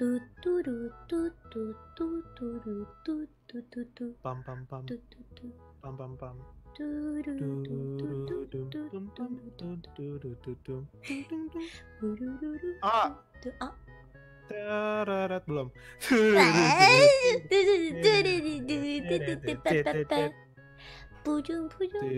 tu tu tu tu tu tu tu tu tu tu tu Pam pam pam. Tu tu tu pam pam. Pam. Ah! ah. Tararat, belum. Pujung pujung